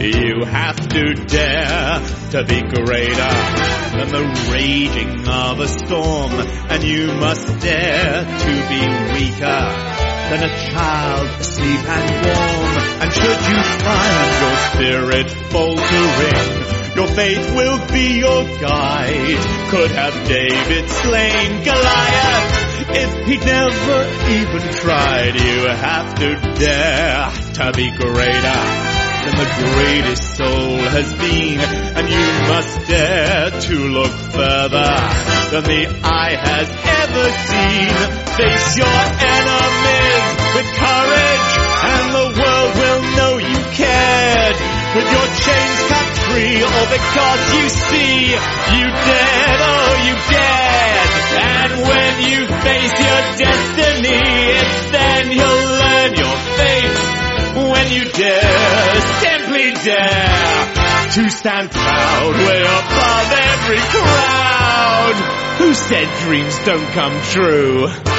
You have to dare to be greater than the raging of a storm. And you must dare to be weaker than a child asleep and warm. And should you find your spirit faltering, your faith will be your guide. Could have David slain Goliath if he'd never even tried. You have to dare to be greater than the greatest soul has been. And you must dare to look further than the eye has ever seen. Face your enemies with courage and the world will know you cared. With your chains cut free or because you see you dared, oh you dared. And when you face your destiny, it's then you'll learn your fate. When you dare, dare to stand proud way above every crowd. Who said dreams don't come true?